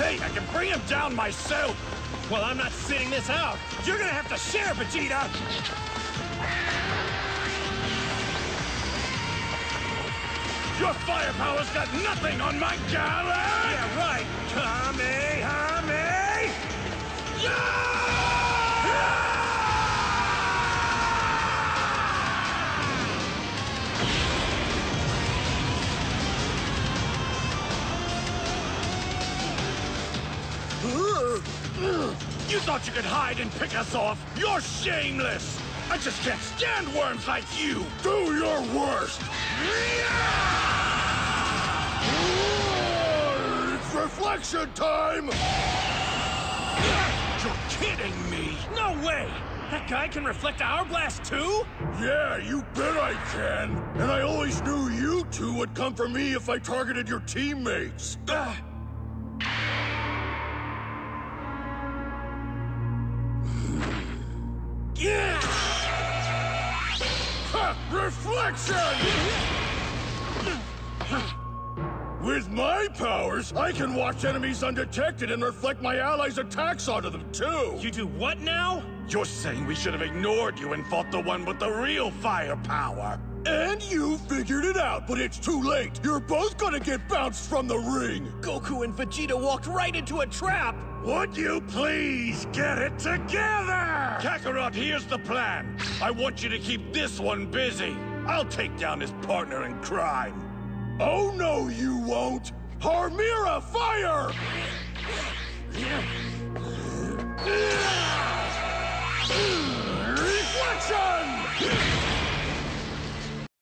Hey, I can bring him down myself! Well, I'm not sitting this out. You're gonna have to share, Vegeta! Your firepower's got nothing on my Galick! Yeah, right. Kamehame! You thought you could hide and pick us off? You're shameless! I just can't stand worms like you! Do your worst! It's reflection time! You're kidding me! No way! That guy can reflect our blast too? Yeah, you bet I can! And I always knew you two would come for me if I targeted your teammates! Uh, Ah. Yeah! Ha! Reflection! With my powers, I can watch enemies undetected and reflect my allies' attacks onto them, too! You do what now? You're saying we should have ignored you and fought the one with the real firepower. And you figured it out, but it's too late. You're both gonna get bounced from the ring. Goku and Vegeta walked right into a trap! Would you please get it together? Kakarot, here's the plan. I want you to keep this one busy. I'll take down his partner in crime. Oh, no, you won't. Hermila, fire!